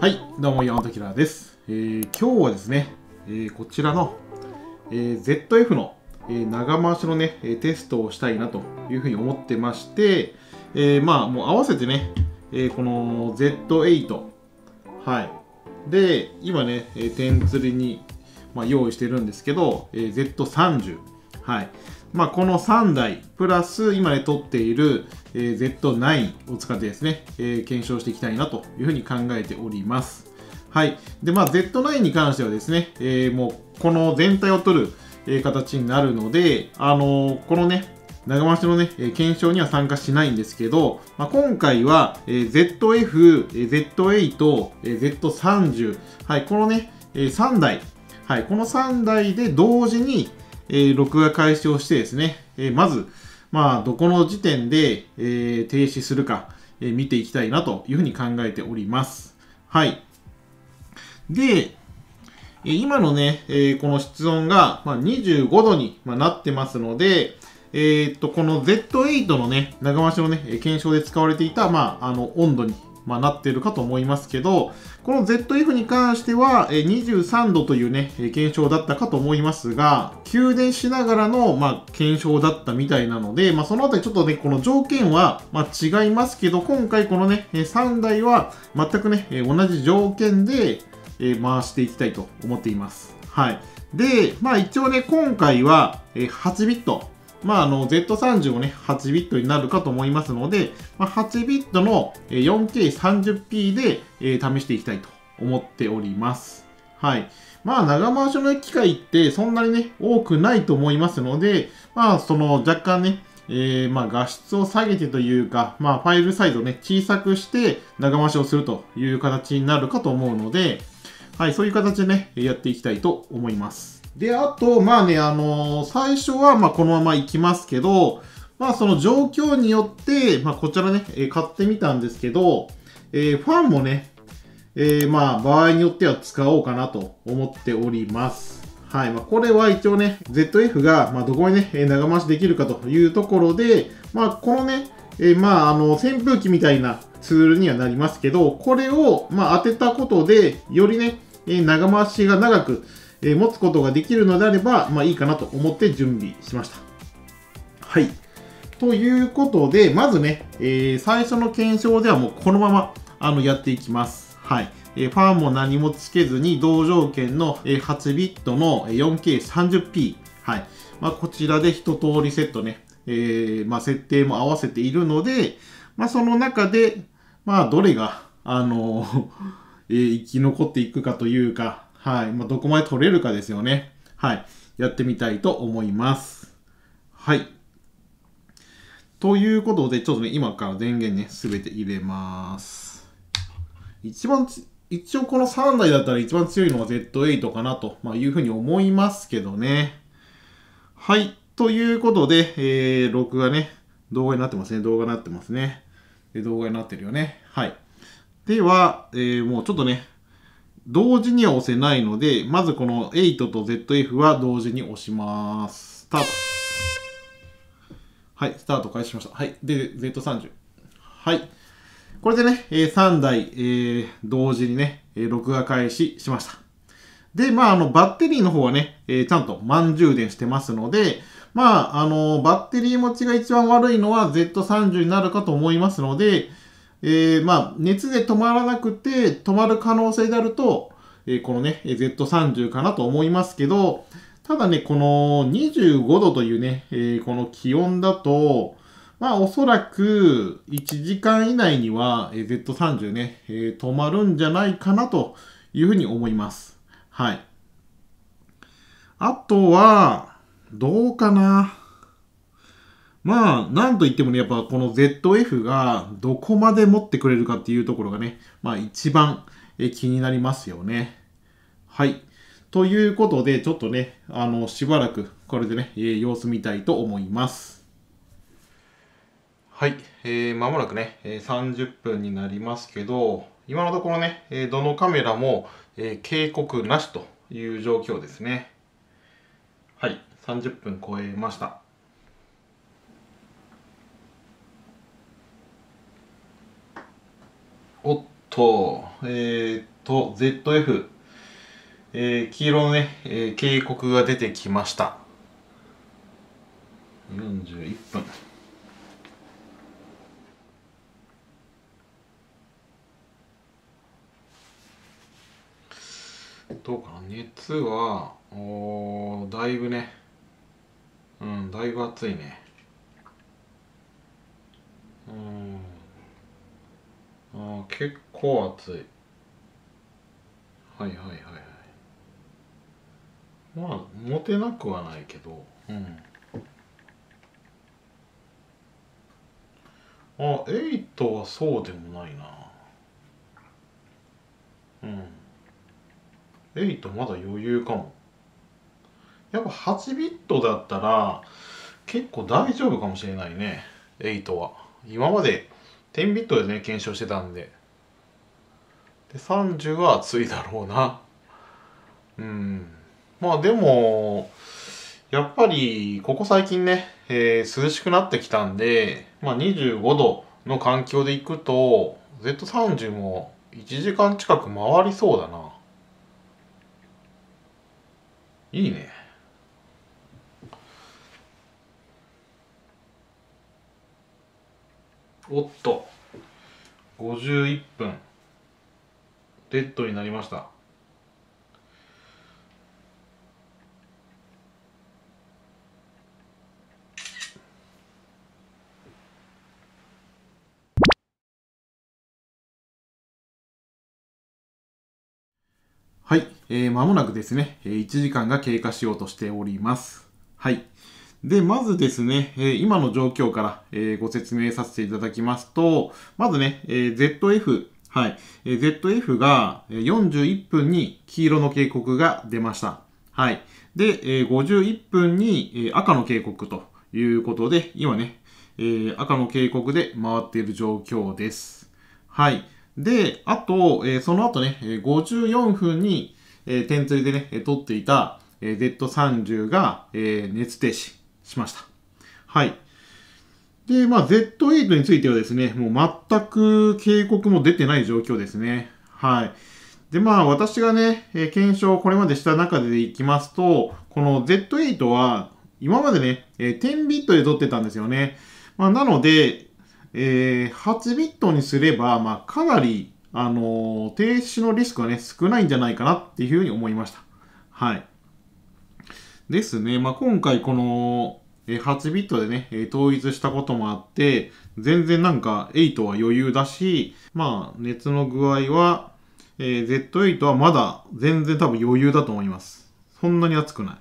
はい、どうも、山本キラです。えー今日はですね、えーこちらの、えー ZF の、えー長回しのね、えーテストをしたいなというふうに思ってまして、えーまあ、もう合わせてね、えーこの Z8、はい。で、今ね、えー点釣りに、まあ、用意してるんですけど、えー Z30、はい。まあ、この3台、プラス今ね、撮っている、えー Z9 を使ってですね、えー検証していきたいなというふうに考えております。はい。で、まあ、Z9 に関してはですね、えーもう、この全体を取る、えー形になるので、あのこのね、長回しのね、えー検証には参加しないんですけど、まあ、今回は、えー ZF、えー Z8、えー Z30、はい、このね、えー3台、はい、この3台で同時に、え録画開始をしてですね、えまず、まあ、どこの時点で、え停止するか、え見ていきたいなというふうに考えております。はい。で、え今のね、えーこの室温が、まあ、25度に、まあ、なってますので、えーっと、この Z8 のね、長回しのね、検証で使われていた、まあ、あの、温度に、まあ、なっているかと思いますけど、この ZF に関しては、23度というね、検証だったかと思いますが、給電しながらの、まあ、検証だったみたいなので、まあ、そのあたりちょっとね、この条件は、まあ、違いますけど、今回このね、3台は全くね、同じ条件で、え回していきたいと思っています。はい。で、まあ一応ね、今回は、え8ビット。まああの、Z30 もね、8ビットになるかと思いますので、まあ、8ビットの 4K30p で、えー試していきたいと思っております。はい。まあ、長回しの機械ってそんなにね、多くないと思いますので、まあ、その若干ね、えーまあ、画質を下げてというか、まあ、ファイルサイズをね、小さくして長回しをするという形になるかと思うので、はい、そういう形でね、やっていきたいと思います。で、あと、まあね、あのー最初は、まあ、このまま行きますけど、まあ、その状況によって、まあ、こちらね、えー買ってみたんですけど、えーファンもね、えーまあ、場合によっては使おうかなと思っております。はい。まあ、これは一応ね、ZF が、まあ、どこにね、え長回しできるかというところで、まあ、このね、えーまあ、あの、扇風機みたいなツールにはなりますけど、これを、まあ、当てたことで、よりね、え長回しが長く、えー持つことができるのであれば、まあ、いいかなと思って準備しました。はい。ということで、まずね、えー最初の検証ではもうこのままあのやっていきます。はい。えーファンも何もつけずに同条件の8ビットの 4K30p。はい。まあ、こちらで一通りセットね、えーまあ、設定も合わせているので、まあ、その中で、まあ、どれが、あの えー生き残っていくかというか、はい。まあ、どこまで取れるかですよね。はい。やってみたいと思います。はい。ということで、ちょっとね、今から電源ね、すべて入れます。一番、一応この3台だったら一番強いのは Z8 かなと、まあ、いうふうに思いますけどね。はい。ということで、えー、録画ね、動画になってますね。動画になってますね。で動画になってるよね。はい。では、えー、もうちょっとね、同時には押せないので、まずこの8と ZF は同時に押します。スタート。はい、スタート開始しました。はい、で、Z30。はい。これでね、3台、えー同時にね、録画開始しました。で、まあ、あの、バッテリーの方はね、えーちゃんと満充電してますので、まあ、あの、バッテリー持ちが一番悪いのは Z30 になるかと思いますので、えーまあ、熱で止まらなくて、止まる可能性であると、えーこのね、Z30 かなと思いますけど、ただね、この25度というね、えーこの気温だと、まあおそらく1時間以内には Z30 ね、えー止まるんじゃないかなというふうに思います。はい。あとは、どうかな。まあ、なんと言ってもね、やっぱこの ZF がどこまで持ってくれるかっていうところがね、まあ一番え気になりますよね。はい。ということで、ちょっとね、あの、しばらくこれでね、えー様子見たいと思います。はい。えー、間もなくね、えー30分になりますけど、今のところね、えーどのカメラも、えー警告なしという状況ですね。はい。30分超えました。おっと、えー、っと、ZF、えー、黄色のね、えー、警告が出てきました。41分。どうかな？熱は、おだいぶね、うん、だいぶ暑いね。うん。あ結構暑い。はいはいはいはい。まあ、持てなくはないけど、うん。あ、8はそうでもないな。うん。8まだ余裕かも。やっぱ8ビットだったら結構大丈夫かもしれないね。8は。今まで10ビットでね、検証してたんで。で、30は熱いだろうな。うん。まあでも、やっぱり、ここ最近ね、えー、涼しくなってきたんで、まあ、25度の環境で行くと、Z30 も1時間近く回りそうだな。いいね。おっと、51分。デッドになりました。はい。えー、間もなくですね、1時間が経過しようとしております。はい。で、まずですね、え、今の状況から、え、ご説明させていただきますと、まずね、え、ZF、はい、え、ZF が41分に黄色の警告が出ました。はい。で、え、51分に、え、赤の警告ということで、今ね、え、赤の警告で回っている状況です。はい。で、あと、え、その後ね、54分に、え、点釣りでね、撮っていた、え、Z30 が、え、熱停止しました。はい。で、まあ、Z8 についてはですね、もう全く警告も出てない状況ですね。はい。で、まあ、私がね、え、検証をこれまでした中でいきますと、この Z8 は、今までね、え、10ビットで撮ってたんですよね。まあ、なので、えー、8ビットにすれば、まあ、かなり、あのー、停止のリスクはね、少ないんじゃないかなっていうふうに思いました。はい。ですね。まあ、今回この、8ビットでね、統一したこともあって、全然なんか8は余裕だし、まあ、熱の具合は、えー、Z8 はまだ全然多分余裕だと思います。そんなに熱くない。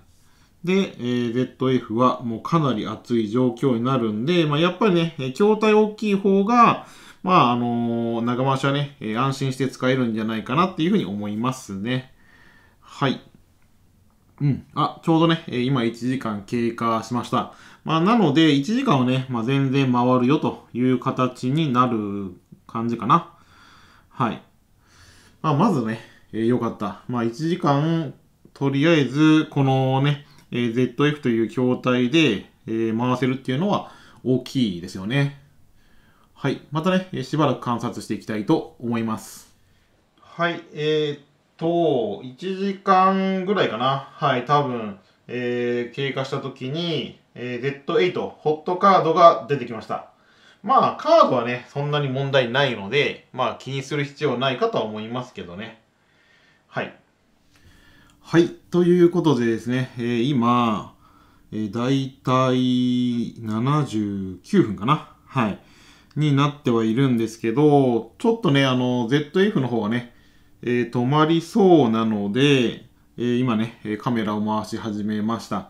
で、えー、ZF はもうかなり熱い状況になるんで、まあ、やっぱりね、筐体大きい方が、まあ、あのー、長回しはね、安心して使えるんじゃないかなっていうふうに思いますね。はい。うん。あ、ちょうどね、今1時間経過しました。まあ、なので、1時間はね、まあ、全然回るよという形になる感じかな。はい。まあ、まずね、えー、よかった。まあ、1時間、とりあえず、このね、えー、ZF という筐体で、えー、回せるっていうのは大きいですよね。はい。またね、しばらく観察していきたいと思います。はい。えー、と、1時間ぐらいかな。はい。多分、えー、経過した時に、えー、Z8、ホットカードが出てきました。まあ、カードはね、そんなに問題ないので、まあ、気にする必要ないかとは思いますけどね。はい。はい。ということでですね、えー、今、えー、だいたい79分かなはい。になってはいるんですけど、ちょっとね、あの、ZF の方がね、えー、止まりそうなので、えー、今ね、カメラを回し始めました。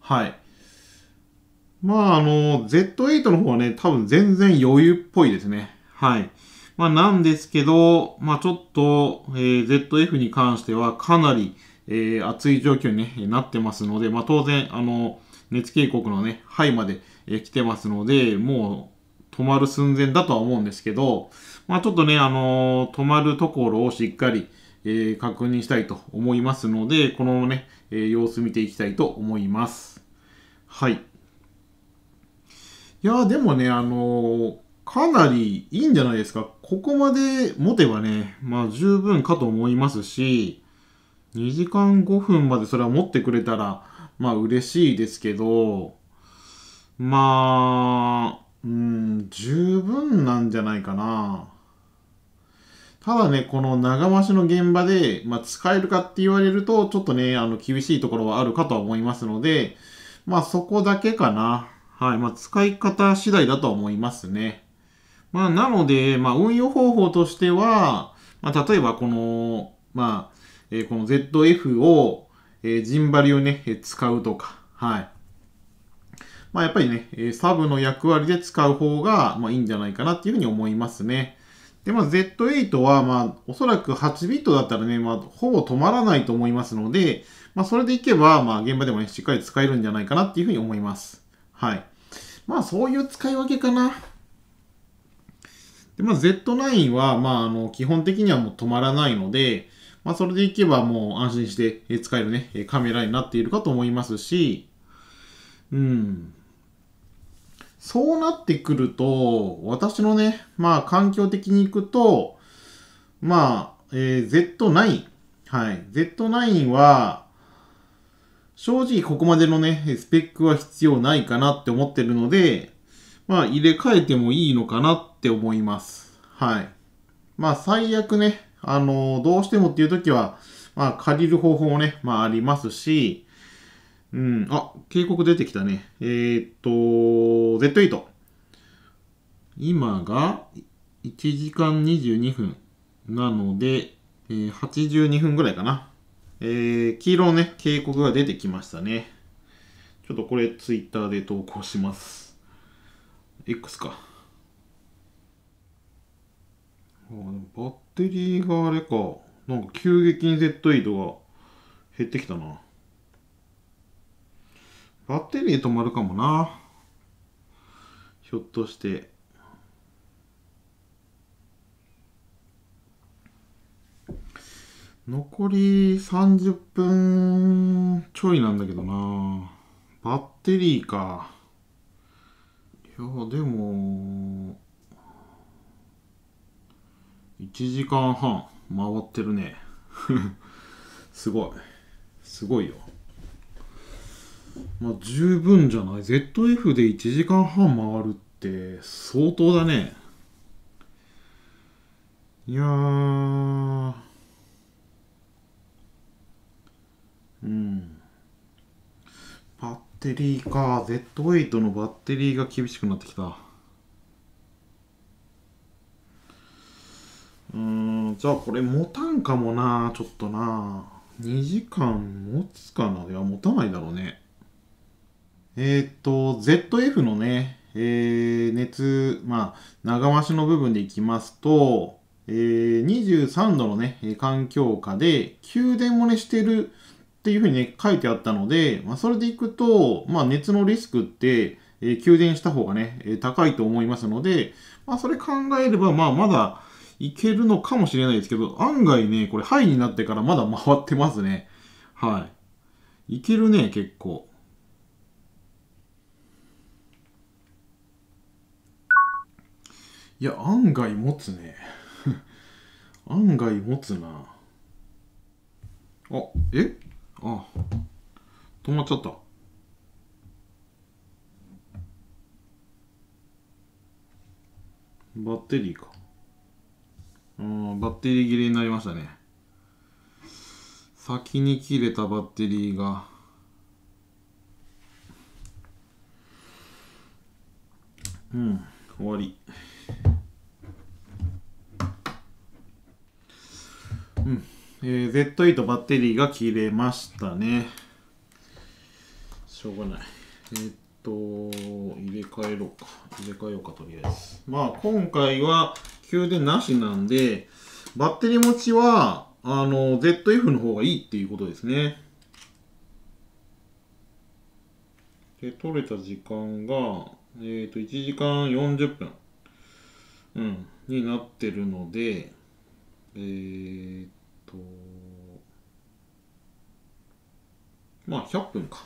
はい。まあ、あの、Z8 の方はね、多分全然余裕っぽいですね。はい。まあ、なんですけど、まあ、ちょっと、えー、ZF に関してはかなり、えー、暑い状況に、ね、なってますので、まあ、当然、あの、熱警告のね、ハイまで、えー、来てますので、もう止まる寸前だとは思うんですけど、まあ、ちょっとね、あのー、止まるところをしっかり、えー、確認したいと思いますので、このね、えー、様子見ていきたいと思います。はい。いや、でもね、あのかなりいいんじゃないですか。ここまで持てばね、まあ十分かと思いますし、2時間5分までそれは持ってくれたら、まあ嬉しいですけど、まあ、うん、十分なんじゃないかな。ただね、この長増しの現場で、まあ、使えるかって言われると、ちょっとね、あの、厳しいところはあるかとは思いますので、まあ、そこだけかな。はい。まあ、使い方次第だとは思いますね。まあ、なので、まあ、運用方法としては、まあ、例えばこの、まあ、えー、この ZF を、えー、ジンバリをね、えー、使うとか、はい。まあ、やっぱりね、サブの役割で使う方が、まあ、いいんじゃないかなっていうふうに思いますね。で、まあ、Z8 は、まあ、おそらく8ビットだったらね、まあ、ほぼ止まらないと思いますので、まあ、それでいけば、まあ、現場でもね、しっかり使えるんじゃないかなっていうふうに思います。はい。まあ、そういう使い分けかな。で、まあ、Z9 は、まあ、あの、基本的にはもう止まらないので、まあ、それでいけばもう安心して使えるね、カメラになっているかと思いますし、うん。そうなってくると、私のね、まあ環境的に行くと、まあ、えー、Z9。はい。Z9 は、正直ここまでのね、スペックは必要ないかなって思ってるので、まあ入れ替えてもいいのかなって思います。はい。まあ最悪ね、あのー、どうしてもっていう時は、まあ借りる方法もね、まあありますし、うん、あ、警告出てきたね。えー、っと、Z8。今が1時間22分なので、えー、82分ぐらいかな。えー、黄色のね、警告が出てきましたね。ちょっとこれツイッターで投稿します。X か。あバッテリーがあれか。なんか急激に Z8 が減ってきたな。バッテリー止まるかもな。ひょっとして。残り30分ちょいなんだけどな。バッテリーか。いや、でも、1時間半回ってるね。すごい。すごいよ。まあ、十分じゃない ?ZF で1時間半回るって相当だね。いや。うん。バッテリーか。Z8 のバッテリーが厳しくなってきた。うん、じゃあこれ持たんかもな、ちょっとな。2時間持つかな。いや、持たないだろうね。えっ、と、ZF のね、えー、熱、まあ、長回しの部分でいきますと、えー、23度のね、環境下で、給電もね、してるっていうふうにね、書いてあったので、まあ、それでいくと、まあ、熱のリスクって、えー、給電した方がね、え高いと思いますので、まあ、それ考えれば、まあ、まだいけるのかもしれないですけど、案外ね、これ、ハイになってからまだ回ってますね。はい。いけるね、結構。いや、案外持つね。案外持つな。あ、え？あ、止まっちゃった。バッテリーか。うん、バッテリー切れになりましたね。先に切れたバッテリーが。うん、終わり。うん。えー、Z8 バッテリーが切れましたね。しょうがない。えー、っと、入れ替えろうか。入れ替えようか、とりあえず。まあ、今回は給電なしなんで、バッテリー持ちは、あの、ZF の方がいいっていうことですね。で、取れた時間が、えっ、ー、と、1時間40分、うん、になってるので、えー、と、まあ100分か。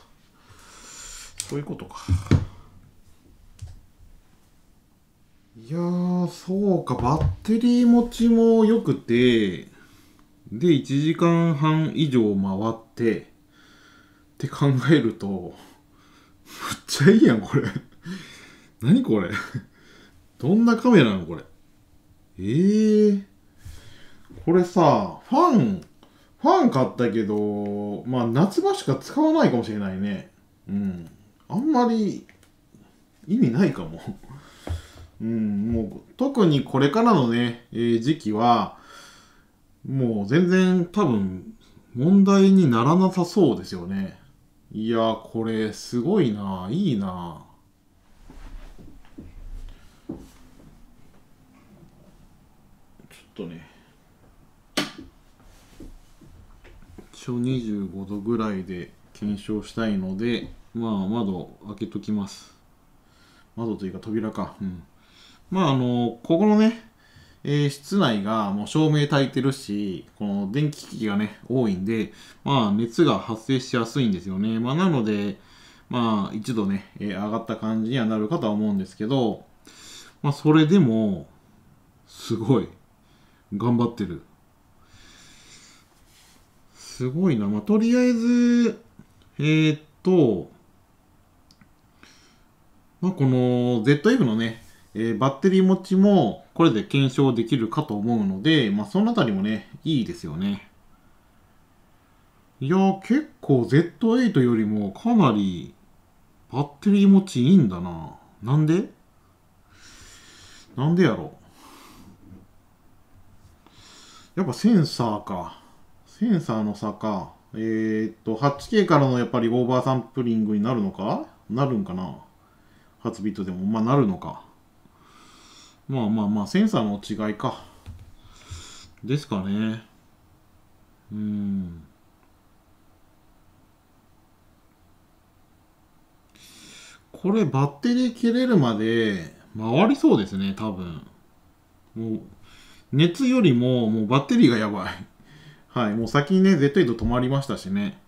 そういうことか。いやー、そうか、バッテリー持ちも良くて、で、1時間半以上回って、って考えると、むっちゃいいやん、これ。何これ。どんなカメラなの、これ。ええー、これさ、ファン、ファン買ったけど、まあ夏場しか使わないかもしれないね。うん。あんまり意味ないかも。うん、もう特にこれからのね、えー、時期は、もう全然多分問題にならなさそうですよね。いやこれすごいな、いいな。ちょっとね、応25度ぐらいで検証したいので、まあ窓開けときます。窓というか扉か。うん。まああの、ここのね、えー、室内がもう照明焚いてるし、この電気機器がね、多いんで、まあ熱が発生しやすいんですよね。まあなので、まあ一度ね、えー、上がった感じにはなるかとは思うんですけど、まあそれでも、すごい、頑張ってる。すごいな。まあとりあえず、えー、っと、まあこの ZF のね、えー、バッテリー持ちもこれで検証できるかと思うので、まあ、そのあたりもね、いいですよね。いや結構 Z8 よりもかなりバッテリー持ちいいんだな。なんで？なんでやろやっぱセンサーか。センサーの差か。えー、っと、8K からのやっぱりオーバーサンプリングになるのか？なるんかな ?8 ビットでも、まあなるのか。まあまあまあ、センサーの違いか。ですかね。うん。これバッテリー切れるまで回りそうですね、多分。もう、熱よりももうバッテリーがやばい。はい、もう先にね、Z8 止まりましたしね。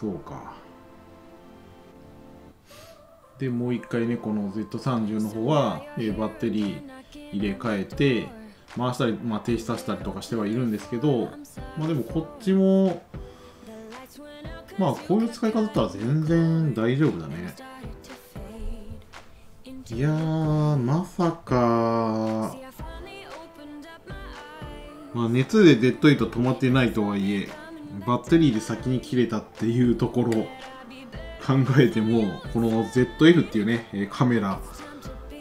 そうか。でもう一回ねこの Z30 の方は、えー、バッテリー入れ替えて回したり、まあ、停止させたりとかしてはいるんですけどまあでもこっちもまあこういう使い方だったら全然大丈夫だねいやーまさかまあ熱でデッドイート止まってないとはいえバッテリーで先に切れたっていうところ考えてもこの ZF っていうねカメラ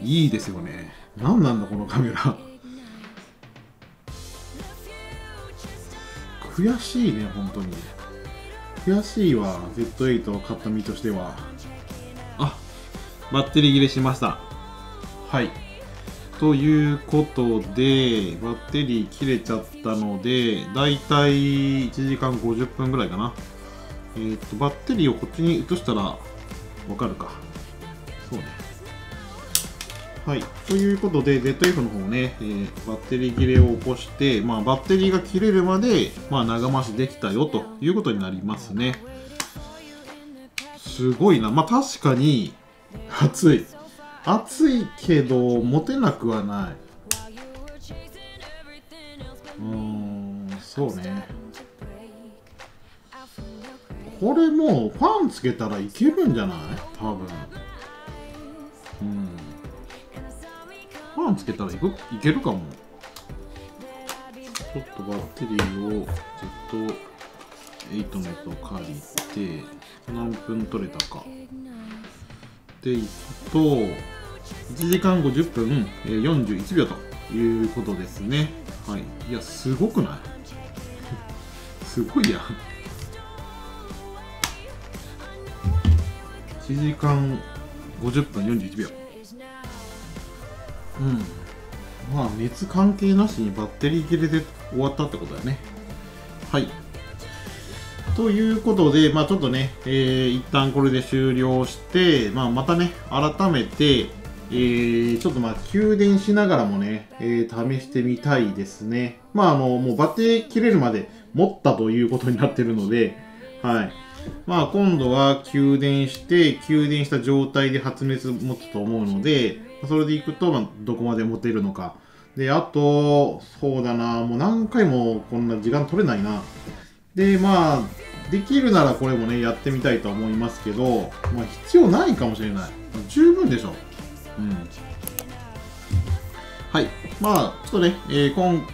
いいですよね。何なんだこのカメラ。悔しいね本当に。悔しいわ Z8 を買った身としては。あバッテリー切れしました。はいということでバッテリー切れちゃったのでだいたい1時間50分ぐらいかなえー、っと、バッテリーをこっちに移したらわかるか。そうね。はい。ということで、ZF の方ね、えー、バッテリー切れを起こして、まあ、バッテリーが切れるまで、まあ、長回しできたよということになりますね。すごいな。まあ、確かに、熱い。熱いけど、持てなくはない。うーん、そうね。これもうファンつけたらいけるんじゃない？多分。うん。ファンつけたらいくいけるかも。ちょっとバッテリーをずっと8のやつを借りて何分取れたか。でいくと1時間50分41秒ということですね。はい。いやすごくない？すごいやん。1時間50分41秒。うん。まあ熱関係なしにバッテリー切れで終わったってことだよね。はい。ということで、まあ、ちょっとね、えー、一旦これで終了して、まあ、またね、改めて、えー、ちょっとまあ、給電しながらもね、えー、試してみたいですね。まあ、あの、もうバッテ切れるまで持ったということになってるので、はい。まあ今度は給電して、給電した状態で発熱持つと思うので、それでいくと、まあ、どこまで持てるのか。で、あと、そうだな、もう何回もこんな時間取れないな。で、まあ、できるならこれもね、やってみたいと思いますけど、まあ必要ないかもしれない。十分でしょ。うん。はい。まあ、ちょっとね、えー、今、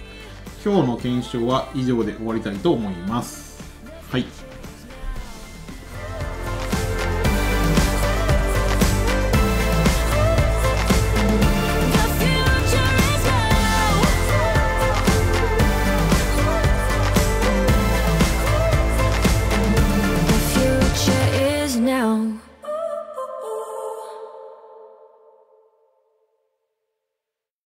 今日の検証は以上で終わりたいと思います。はい。